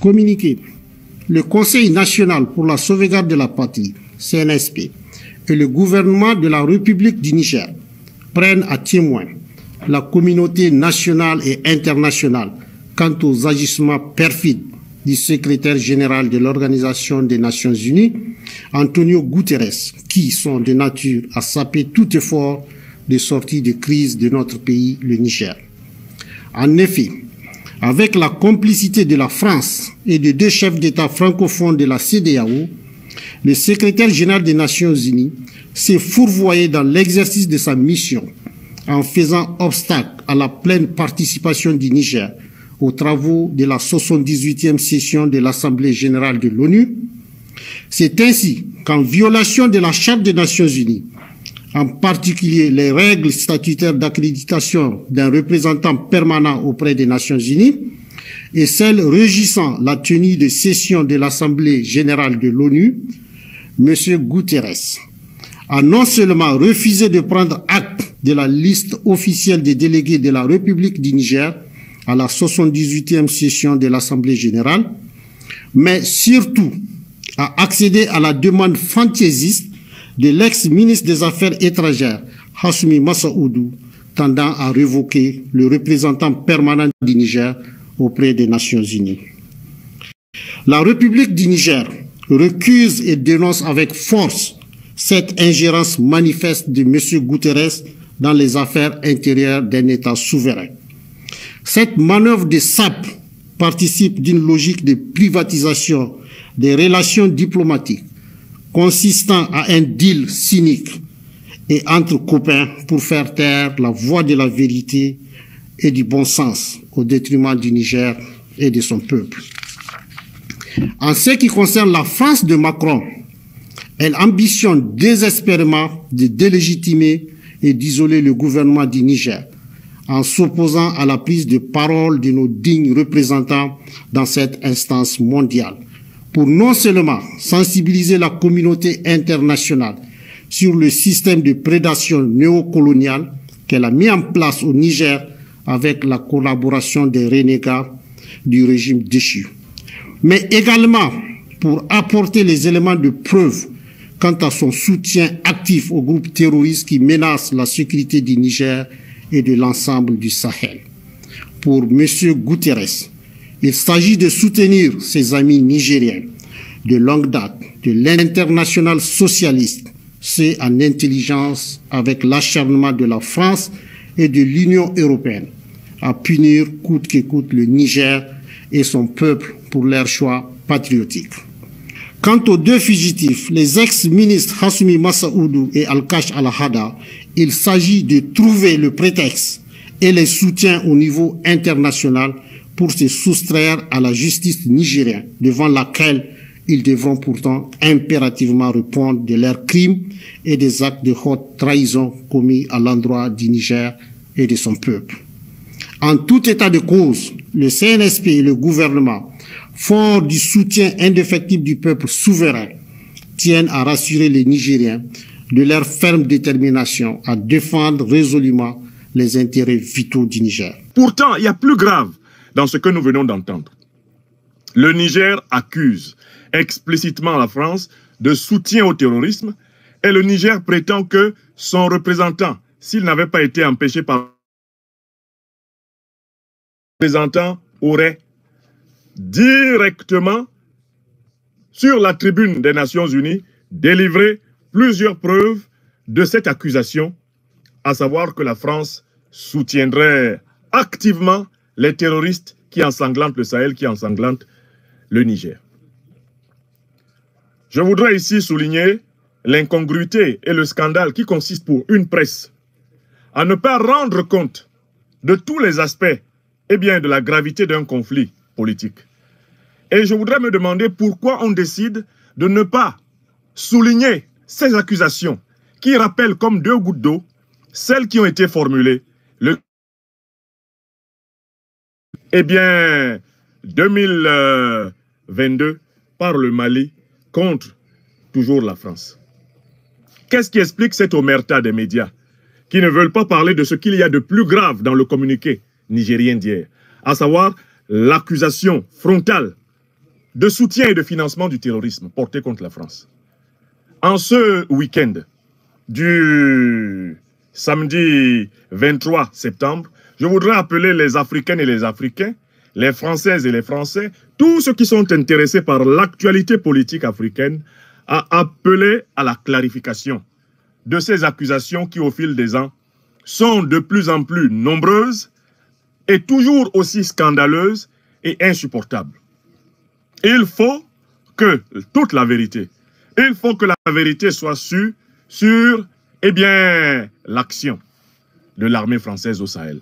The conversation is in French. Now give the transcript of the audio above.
Communiqué. Le Conseil national pour la sauvegarde de la patrie, CNSP, et le gouvernement de la République du Niger prennent à témoin la communauté nationale et internationale quant aux agissements perfides du secrétaire général de l'Organisation des Nations Unies, Antonio Guterres, qui sont de nature à saper tout effort de sortie de crise de notre pays, le Niger. En effet, avec la complicité de la France et de deux chefs d'État francophones de la CDAO, le secrétaire général des Nations Unies s'est fourvoyé dans l'exercice de sa mission en faisant obstacle à la pleine participation du Niger aux travaux de la 78e session de l'Assemblée générale de l'ONU. C'est ainsi qu'en violation de la Charte des Nations unies, en particulier les règles statutaires d'accréditation d'un représentant permanent auprès des Nations unies, et celles régissant la tenue de session de l'Assemblée générale de l'ONU, M. Guterres a non seulement refusé de prendre acte de la liste officielle des délégués de la République du Niger, à la 78e session de l'Assemblée générale, mais surtout à accéder à la demande fantaisiste de l'ex-ministre des Affaires étrangères, Hassoumi Massaoudou, tendant à révoquer le représentant permanent du Niger auprès des Nations Unies. La République du Niger recuse et dénonce avec force cette ingérence manifeste de M. Guterres dans les affaires intérieures d'un État souverain. Cette manœuvre de SAP participe d'une logique de privatisation des relations diplomatiques consistant à un deal cynique et entre copains pour faire taire la voix de la vérité et du bon sens au détriment du Niger et de son peuple. En ce qui concerne la France de Macron, elle ambitionne désespérément de délégitimer et d'isoler le gouvernement du Niger en s'opposant à la prise de parole de nos dignes représentants dans cette instance mondiale, pour non seulement sensibiliser la communauté internationale sur le système de prédation néocoloniale qu'elle a mis en place au Niger avec la collaboration des renégats du régime déchu, mais également pour apporter les éléments de preuve quant à son soutien actif aux groupes terroristes qui menacent la sécurité du Niger et de l'ensemble du Sahel. Pour M. Guterres, il s'agit de soutenir ses amis nigériens de longue date de l'international socialiste, c'est en intelligence avec l'acharnement de la France et de l'Union européenne à punir coûte que coûte le Niger et son peuple pour leur choix patriotique. Quant aux deux fugitifs, les ex-ministres Hassoumi Massaoudou et Al-Kash al-Hada, il s'agit de trouver le prétexte et les soutiens au niveau international pour se soustraire à la justice nigérienne, devant laquelle ils devront pourtant impérativement répondre de leurs crimes et des actes de haute trahison commis à l'endroit du Niger et de son peuple. En tout état de cause, le CNSP et le gouvernement, forts du soutien indéfectible du peuple souverain, tiennent à rassurer les Nigériens de leur ferme détermination à défendre résolument les intérêts vitaux du Niger. Pourtant, il y a plus grave dans ce que nous venons d'entendre. Le Niger accuse explicitement la France de soutien au terrorisme et le Niger prétend que son représentant, s'il n'avait pas été empêché par le représentant, aurait directement sur la tribune des Nations Unies délivré plusieurs preuves de cette accusation, à savoir que la France soutiendrait activement les terroristes qui ensanglantent le Sahel, qui ensanglantent le Niger. Je voudrais ici souligner l'incongruité et le scandale qui consiste pour une presse à ne pas rendre compte de tous les aspects et bien de la gravité d'un conflit politique. Et je voudrais me demander pourquoi on décide de ne pas souligner ces accusations qui rappellent comme deux gouttes d'eau celles qui ont été formulées. Eh bien, 2022 par le Mali contre toujours la France. Qu'est-ce qui explique cette omerta des médias qui ne veulent pas parler de ce qu'il y a de plus grave dans le communiqué nigérien d'hier, à savoir l'accusation frontale de soutien et de financement du terrorisme porté contre la France? En ce week-end du samedi 23 septembre, je voudrais appeler les Africaines et les Africains, les Françaises et les Français, tous ceux qui sont intéressés par l'actualité politique africaine, à appeler à la clarification de ces accusations qui, au fil des ans, sont de plus en plus nombreuses et toujours aussi scandaleuses et insupportables. Il faut que toute la vérité, il faut que la vérité soit sûre sur, eh bien, l'action de l'armée française au Sahel.